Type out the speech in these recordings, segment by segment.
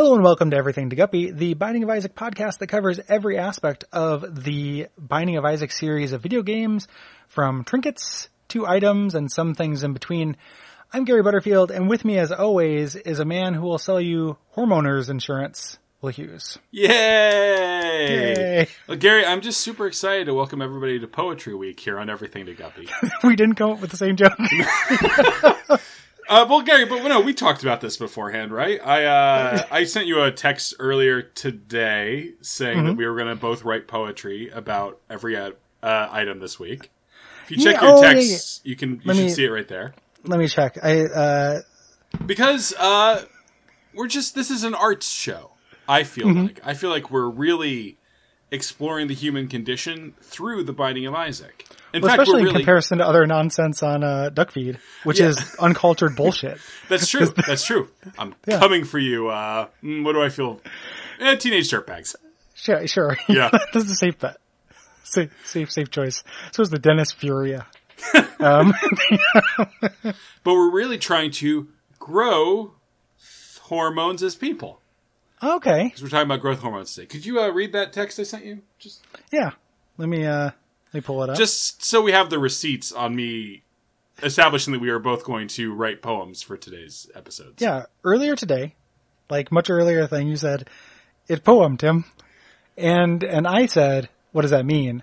Hello and welcome to Everything to Guppy, the Binding of Isaac podcast that covers every aspect of the Binding of Isaac series of video games, from trinkets to items and some things in between. I'm Gary Butterfield, and with me as always is a man who will sell you hormoners insurance, Will Hughes. Yay! Yay. Well, Gary, I'm just super excited to welcome everybody to Poetry Week here on Everything to Guppy. we didn't come up with the same joke. uh, well, Gary, but no, we talked about this beforehand, right? I uh, I sent you a text earlier today saying Mm-hmm. that we were going to both write poetry about every uh, uh, item this week. If you check Yeah, your oh, yeah, texts, you can you Let should me- see it right there. Let me check. I, uh, because uh we're just this is an arts show i feel Mm-hmm. like i feel like we're really exploring the human condition through the binding of isaac in well, fact especially we're in really comparison to other nonsense on uh, Duckfeed, which Yeah. is uncultured bullshit. that's true that's true i'm Yeah. coming for you uh mm, what do i feel eh, teenage dirtbags Sure, sure. Yeah. That's a safe bet. Safe, safe, safe choice. So is the Dennis Furia. um, but we're really trying to grow hormones as people okay. because we're talking about growth hormones today could you uh, read that text i sent you just Yeah. Let me, uh, let me pull it up. just so we have the receipts on me establishing that we are both going to write poems for today's episodes. yeah. Earlier today, like much earlier thing, you said, it poem, Tim. And, and I said, what does that mean?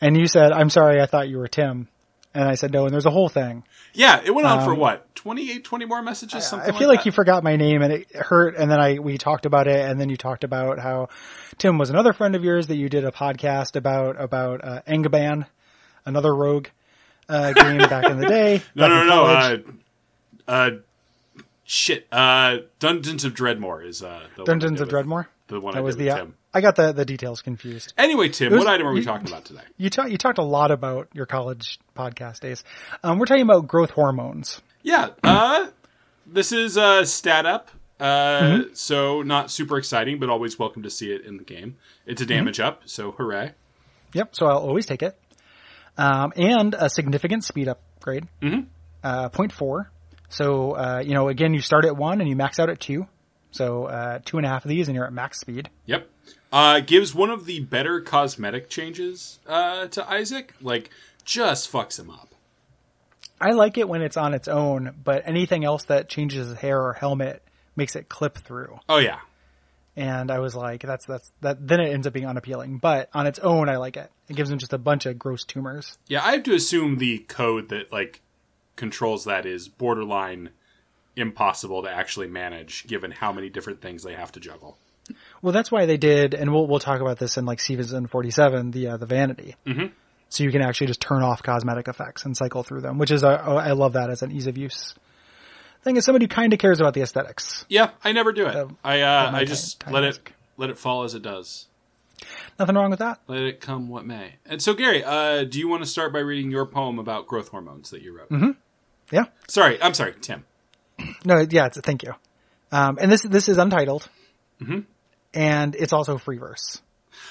And you said, I'm sorry, I thought you were Tim. And I said, no, and there's a whole thing. Yeah, it went on for what? 28, 20 more messages? Something Um, I feel like, that? you forgot my name and it hurt. And then I, we talked about it and then you talked about how Tim was another friend of yours that you did a podcast about, about, uh, Angband, another rogue, uh, game back in the day. No, no, no. Uh, uh, shit. Uh, Dungeons of Dredmor is uh, the Dungeons of Dredmor. The one That I was did the, with Tim. I got the, the details confused. Anyway, Tim, was- what item are we you- talking about today? You talked, you talked a lot about your college podcast days. Um, we're talking about growth hormones. Yeah, uh, this is uh, Stat Up. Uh, Mm-hmm. So not super exciting, but always welcome to see it in the game. It's Mm-hmm. a damage up, so hooray. Yep. So I'll always take it. Um, and a significant speed upgrade. Mm-hmm. Uh, 0.4. So, uh, you know, again, you start at one and you max out at two. So, uh, two and a half of these and you're at max speed. Yep. Uh, gives one of the better cosmetic changes uh, to Isaac. Like, just fucks him up. I like it when it's on its own, but anything else that changes his hair or helmet makes it clip through. Oh yeah. And I was like, that's, that's, that, then it ends up being unappealing. But on its own, I like it. It gives him just a bunch of gross tumors. Yeah, I have to assume the code that like controls that is borderline impossible to actually manage given how many different things they have to juggle. Well, that's why they did, and we'll we'll talk about this in like season forty seven, the uh, the vanity. Mm-hmm. So you can actually just turn off cosmetic effects and cycle through them, which is uh, oh, I love that as an ease of use thing. As somebody who kind of cares about the aesthetics, Yeah, I never do it. I uh, I just time- let time it let it fall as it does. nothing wrong with that. Let it come what may. And so Gary, uh, do you want to start by reading your poem about growth hormones that you wrote? Mm-hmm. Yeah, Sorry, I'm sorry, Tim. No, yeah, it's, thank you. Um, and this this is untitled, and it's also free verse.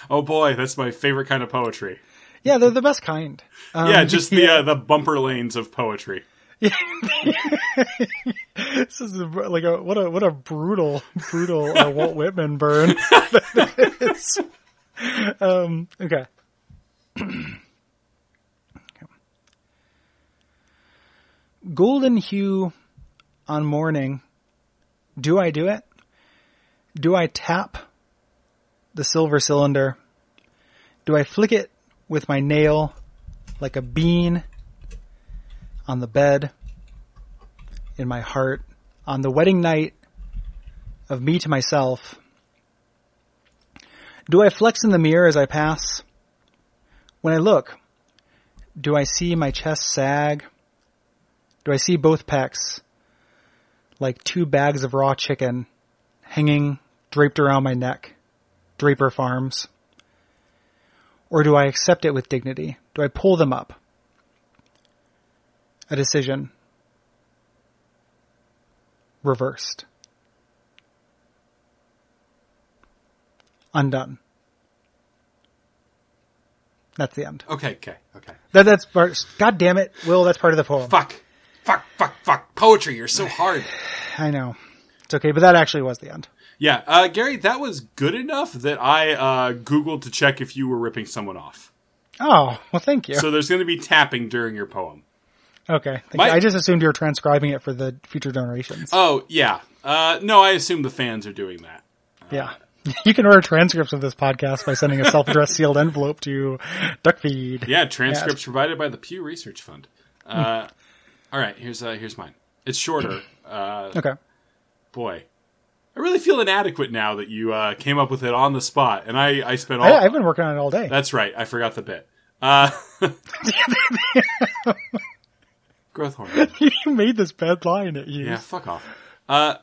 Oh boy, that's my favorite kind of poetry. Yeah, they're the best kind. Um, yeah, just the yeah. uh, the bumper lanes of poetry. this is a, like a what a what a brutal brutal uh, Walt Whitman burn. um, okay. Golden hue on morning. Do I do it? Do I tap the silver cylinder? Do I flick it with my nail like a bean on the bed, in my heart, on the wedding night of me to myself? Do I flex in the mirror as I pass? When I look, do I see my chest sag? Do I see both pecs like two bags of raw chicken hanging draped around my neck? Draper Farms. Or do I accept it with dignity? Do I pull them up? A decision. Reversed. Undone. That's the end. Okay, okay, okay. That, that's part, God damn it, Will, that's part of the poem. Fuck. Fuck, fuck, fuck. Poetry, you're so hard. I know. It's okay, but that actually was the end. Yeah, uh, Gary, that was good enough that I uh, Googled to check if you were ripping someone off. Oh, well, thank you. So there's going to be tapping during your poem. okay. Thank My- you. I just assumed you were transcribing it for the future generations. Oh, yeah. Uh, no, I assume the fans are doing that. yeah. You can order transcripts of this podcast by sending a self-addressed sealed envelope to Duckfeed. Yeah, transcripts provided by the Pew Research Fund. Uh, all right, here's uh, here's mine. It's shorter. Uh, Okay. boy, I really feel inadequate now that you uh, came up with it on the spot, and I I spent all. I, I've been working on it all day. That's right. I forgot the bit. Uh, growth hormone. you made this bad line at you. Yeah, fuck off. Uh,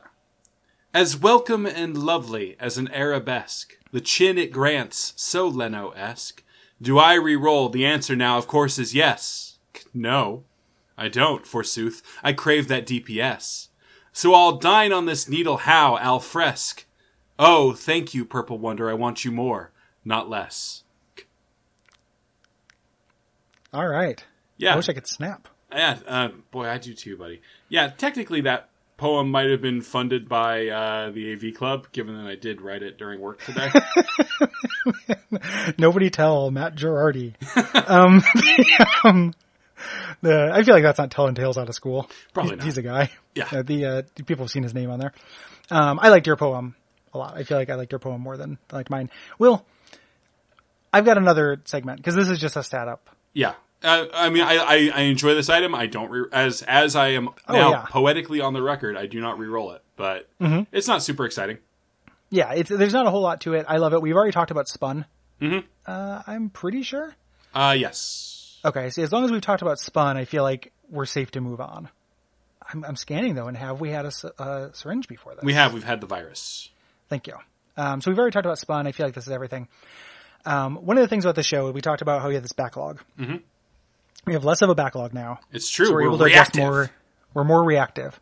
as welcome and lovely as an arabesque, the chin it grants, so Leno-esque. Do I re-roll? The answer now, of course, is yes. No, I don't, forsooth. I crave that DPS. So I'll dine on this needle how, al fresque. Oh, thank you, Purple Wonder, I want you more, not less. All right. Yeah. I wish I could snap. Yeah, uh, boy, I do too, buddy. Yeah, technically that poem might have been funded by uh, the AV Club, given that I did write it during work today. Nobody tell Matt Gerardi. um, um, the, I feel like that's not telling tales out of school. Probably he's, not. he's a guy. Yeah. Uh, the, uh, people have seen his name on there. Um, I liked your poem a lot. I feel like I liked your poem more than I liked mine. Will, I've got another segment because this is just a stat up. yeah. Uh, I mean, I, I, I enjoy this item. I don't re- as as I am Oh, now yeah. poetically on the record. I do not re-roll it, but Mm-hmm. it's not super exciting. Yeah, it's, there's not a whole lot to it. I love it. We've already talked about Spun. Mhm. Uh, I'm pretty sure. Uh, yes. Okay, so as long as we've talked about Spun, I feel like we're safe to move on. I'm, I'm scanning though, and have we had a syringe before this? We have we've had the virus. Thank you. Um, so we've already talked about Spun. I feel like this is everything. Um, one of the things about the show, we talked about how we have this backlog. Mm-hmm. We have less of a backlog now. It's true. So we're, we're able to adjust reactive. more. We're more reactive.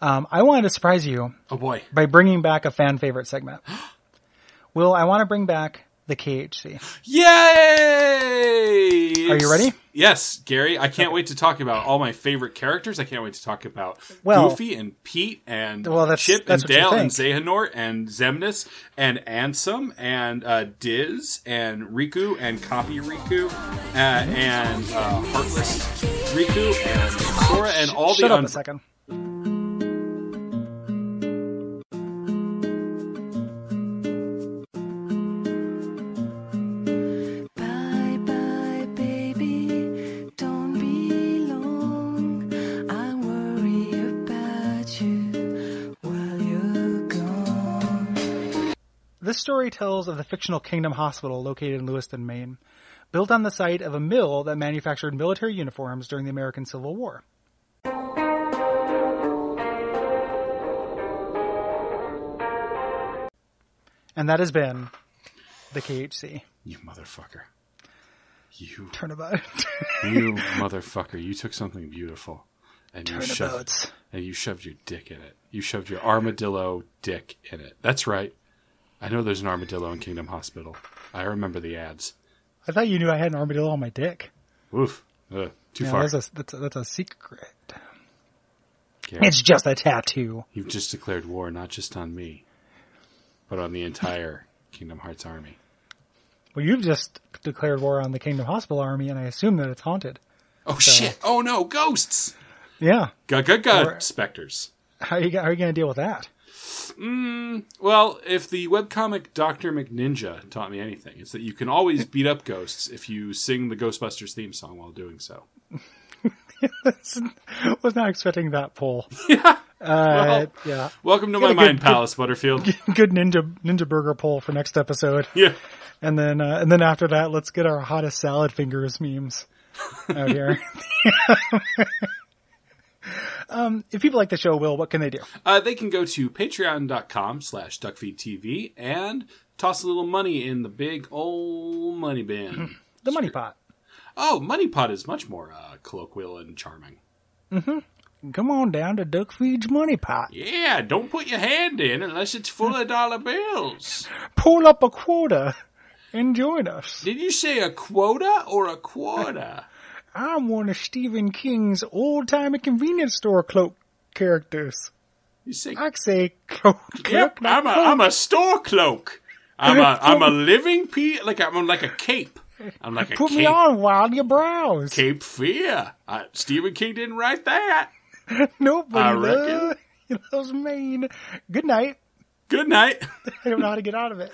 Um, I wanted to surprise you Oh boy. by bringing back a fan favorite segment. Will, I want to bring back the KHC. Yay! Are you ready? Yes, Gary. I can't wait to talk about all my favorite characters. I can't wait to talk about Well- Goofy and Pete and Well, that's- Chip that's and Dale and think. Xehanort and Xemnas and Ansem and uh, Diz and Riku and Copy Riku uh, and uh, Heartless Riku and Sora and all Shut the up un- a second. This story tells of the fictional Kingdom Hospital located in Lewiston, Maine, built on the site of a mill that manufactured military uniforms during the American Civil War. And that has been the KHC. You motherfucker. You, Turnabout. you motherfucker. You took something beautiful and you shoved, and you shoved your dick in it. You shoved your armadillo dick in it. That's right. I know there's an armadillo in Kingdom Hospital. I remember the ads. I thought you knew I had an armadillo on my dick. Woof. Ugh, too Yeah, far. that's a, that's a, that's a secret. It's just a tattoo. You've just declared war not just on me, but on the entire Kingdom Hearts army. Well, you've just declared war on the Kingdom Hospital army, and I assume that it's haunted. Oh shit! Oh no, ghosts! Yeah. Gug gug! Or- Specters. How are you, how are you going to deal with that? Well, if the webcomic Doctor McNinja taught me anything, it's that you can always beat up ghosts if you sing the Ghostbusters theme song while doing so. was not expecting that poll. Yeah. Uh, yeah. Welcome to my good- mind good- palace, Butterfield. Good ninja ninja burger poll for next episode, yeah. and then uh, and then after that, let's get our hottest salad fingers memes out here. Um, if people like the show, Will, what can they do? Uh, they can go to patreon.com slash duckfeedtv and toss a little money in the big old money bin. The money pot. oh, Money Pot is much more uh, colloquial and charming. Come on down to Duck Feed's money pot. Yeah, don't put your hand in unless it's full of dollar bills. Pull up a quota and join us. Did you say a quota or a quarter? I'm one of Stephen King's old time convenience store cloak characters. You say I say cloak. Yep, cloak, I'm a cloak. I'm a store cloak. I'm a I'm a living pe like I'm like a cape. I'm like a Put cape. me on while you browse. Cape Fear. Uh, Stephen King didn't write that. Nobody I reckon. loves, he loves Maine. Good night. Good night. I don't know how to get out of it.